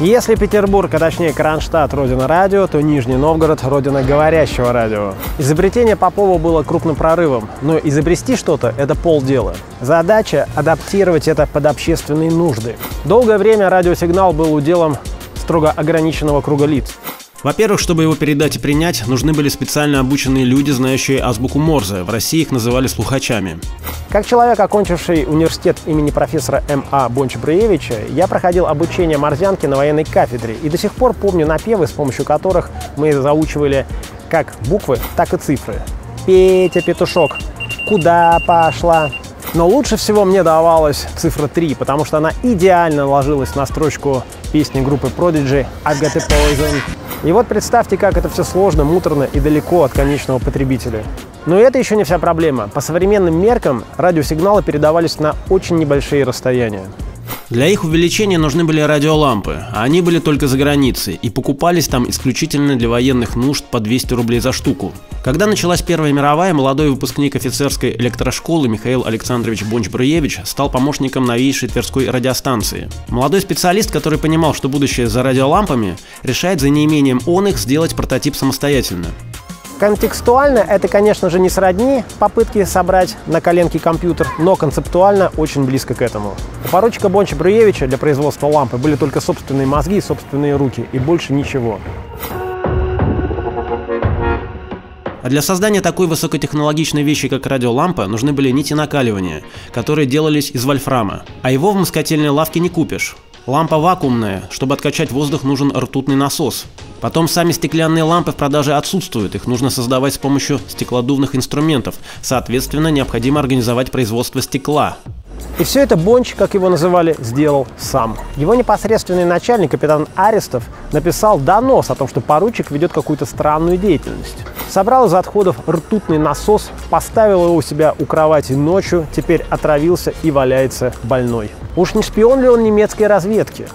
Если Петербург, а точнее Кронштадт – родина радио, то Нижний Новгород – родина говорящего радио. Изобретение Попова было крупным прорывом, но изобрести что-то – это полдела. Задача – адаптировать это под общественные нужды. Долгое время радиосигнал был уделом строго ограниченного круга лиц. Во-первых, чтобы его передать и принять, нужны были специально обученные люди, знающие азбуку Морзе. В России их называли слухачами. Как человек, окончивший университет имени профессора М.А. Бонча-Бруевича, я проходил обучение морзянки на военной кафедре и до сих пор помню напевы, с помощью которых мы заучивали как буквы, так и цифры. Петя, петушок, куда пошла? Но лучше всего мне давалась цифра 3, потому что она идеально ложилась на строчку песни группы Prodigy «I've got a poison». И вот представьте, как это все сложно, муторно и далеко от конечного потребителя. Но это еще не вся проблема. По современным меркам радиосигналы передавались на очень небольшие расстояния. Для их увеличения нужны были радиолампы, а они были только за границей и покупались там исключительно для военных нужд по 200 рублей за штуку. Когда началась Первая мировая, молодой выпускник офицерской электрошколы Михаил Александрович Бонч-Бруевич стал помощником начальника Тверской радиостанции. Молодой специалист, который понимал, что будущее за радиолампами, решает за неимением оных сделать прототип самостоятельно. Контекстуально это, конечно же, не сродни попытки собрать на коленке компьютер, но концептуально очень близко к этому. У поручика Бонча Бруевича для производства лампы были только собственные мозги и собственные руки, и больше ничего. А для создания такой высокотехнологичной вещи, как радиолампа, нужны были нити накаливания, которые делались из вольфрама. А его в москотельной лавке не купишь. Лампа вакуумная, чтобы откачать воздух нужен ртутный насос. Потом сами стеклянные лампы в продаже отсутствуют, их нужно создавать с помощью стеклодувных инструментов. Соответственно, необходимо организовать производство стекла. И все это Бонч, как его называли, сделал сам. Его непосредственный начальник, капитан Аристов, написал донос о том, что поручик ведет какую-то странную деятельность. Собрал из отходов ртутный насос, поставил его у себя у кровати ночью, теперь отравился и валяется больной. Уж не шпион ли он немецкой разведки?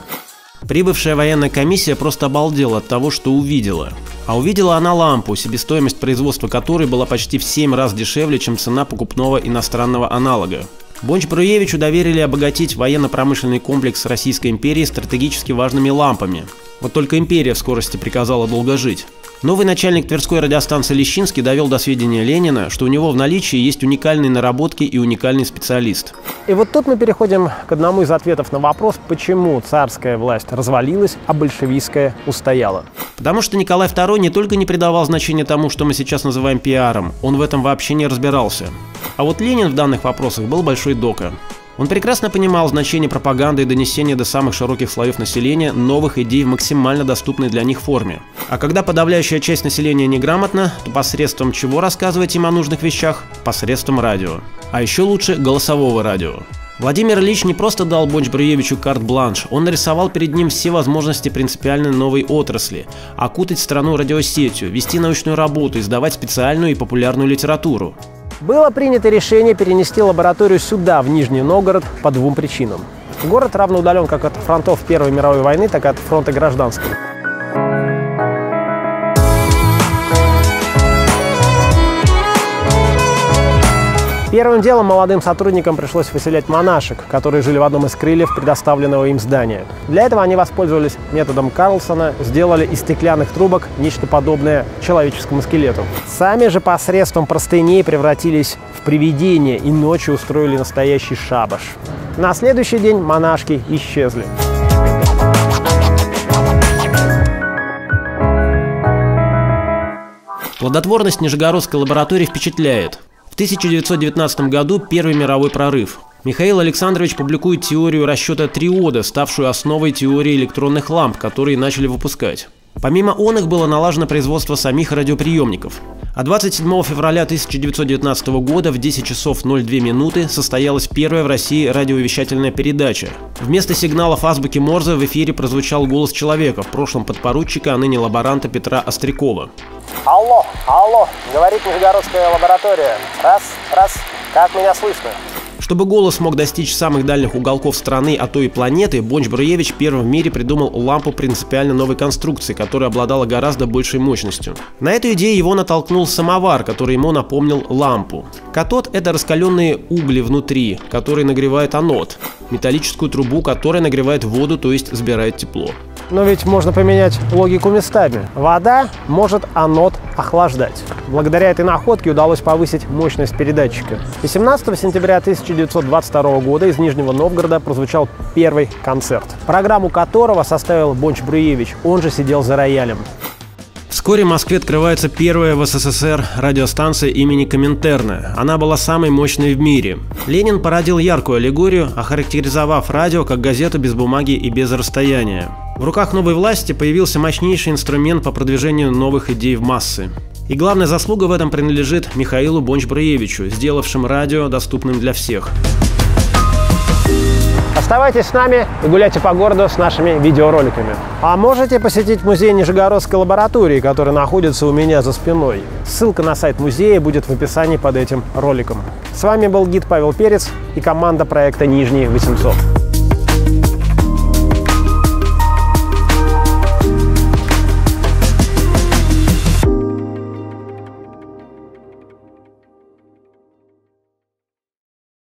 Прибывшая военная комиссия просто обалдела от того, что увидела. А увидела она лампу, себестоимость производства которой была почти в 7 раз дешевле, чем цена покупного иностранного аналога. Бонч-Бруевичу доверили обогатить военно-промышленный комплекс Российской империи стратегически важными лампами. Вот только империя в скорости приказала долго жить. Новый начальник Тверской радиостанции Лещинский довел до сведения Ленина, что у него в наличии есть уникальные наработки и уникальный специалист. И вот тут мы переходим к одному из ответов на вопрос, почему царская власть развалилась, а большевистская устояла. Потому что Николай II не только не придавал значения тому, что мы сейчас называем пиаром, он в этом вообще не разбирался. А вот Ленин в данных вопросах был большой дока. Он прекрасно понимал значение пропаганды и донесения до самых широких слоев населения новых идей в максимально доступной для них форме. А когда подавляющая часть населения неграмотна, то посредством чего рассказывать им о нужных вещах? Посредством радио. А еще лучше голосового радио. Владимир Ильич не просто дал Бонч-Бруевичу карт-бланш, он нарисовал перед ним все возможности принципиально новой отрасли – окутать страну радиосетью, вести научную работу, издавать специальную и популярную литературу. Было принято решение перенести лабораторию сюда, в Нижний Новгород, по двум причинам. Город равно удален как от фронтов Первой мировой войны, так и от фронта гражданской. Первым делом молодым сотрудникам пришлось выселять монашек, которые жили в одном из крыльев предоставленного им здания. Для этого они воспользовались методом Карлсона, сделали из стеклянных трубок нечто подобное человеческому скелету. Сами же посредством простыней превратились в привидения и ночью устроили настоящий шабаш. На следующий день монашки исчезли. Плодотворность Нижегородской лаборатории впечатляет. В 1919 году первый мировой прорыв. Михаил Александрович публикует теорию расчета триода, ставшую основой теории электронных ламп, которые начали выпускать. Помимо он их было налажено производство самих радиоприемников. А 27 февраля 1919 года в 10 часов 02 минуты состоялась первая в России радиовещательная передача. Вместо сигналов азбуки Морзе в эфире прозвучал голос человека, в прошлом подпоручика, а ныне лаборанта Петра Острякова. Алло, алло, говорит Нижегородская лаборатория. Раз, раз, как меня слышно? Чтобы голос мог достичь самых дальних уголков страны, а то и планеты, Бонч Бруевич первым в мире придумал лампу принципиально новой конструкции, которая обладала гораздо большей мощностью. На эту идею его натолкнул самовар, который ему напомнил лампу. Катод – это раскаленные угли внутри, которые нагревают анод, металлическую трубу, которая нагревает воду, то есть собирает тепло. Но ведь можно поменять логику местами. Вода может анод охлаждать. Благодаря этой находке удалось повысить мощность передатчика. И 17 сентября 1922 года из Нижнего Новгорода прозвучал первый концерт, программу которого составил Бонч Бруевич, он же сидел за роялем. Вскоре в Москве открывается первая в СССР радиостанция имени Коминтерна. Она была самой мощной в мире. Ленин породил яркую аллегорию, охарактеризовав радио как газету без бумаги и без расстояния. В руках новой власти появился мощнейший инструмент по продвижению новых идей в массы. И главная заслуга в этом принадлежит Михаилу Бонч-Бруевичу, сделавшим радио доступным для всех. Оставайтесь с нами и гуляйте по городу с нашими видеороликами. А можете посетить музей Нижегородской лаборатории, который находится у меня за спиной. Ссылка на сайт музея будет в описании под этим роликом. С вами был гид Павел Перец и команда проекта «Нижний 800».